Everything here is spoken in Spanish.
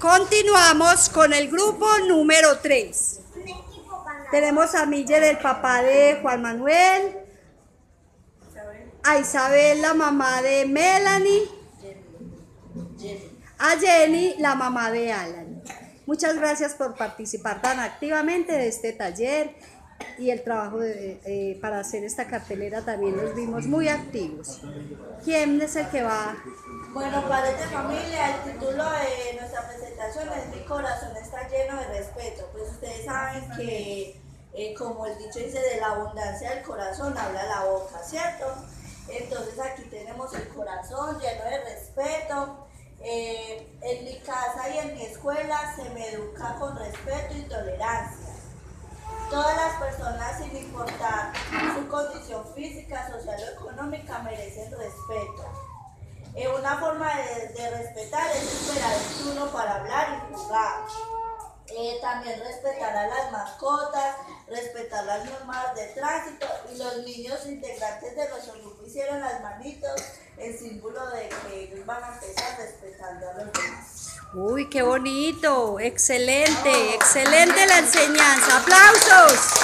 Continuamos con el grupo número 3. Tenemos a Miller, el papá de Juan Manuel, a Isabel, la mamá de Melanie, a Jenny, la mamá de Alan. Muchas gracias por participar tan activamente de este taller y el trabajo de- eh, para hacer esta cartelera también los vimos muy activos. ¿Quién es el que va? Bueno, padres de familia, el título de nuestra es Mi corazón está lleno de respeto. Pues ustedes saben que, eh, como el dicho dice, de la abundancia del corazón habla la boca, ¿cierto? Entonces aquí tenemos el corazón lleno de respeto. Eh, en mi casa y en mi escuela se me educa con respeto y tolerancia. Todas las personas, sin importar su condición física, social o económica, merecen respeto. Eh, una forma de, de respetar es esperar el turno para hablar Eh, también respetar a las mascotas, respetar las normas de tránsito y los niños integrantes de nuestro grupo hicieron las manitos en símbolo de que ellos van a empezar respetando a los demás. Uy, qué bonito, excelente, excelente la enseñanza. Aplausos.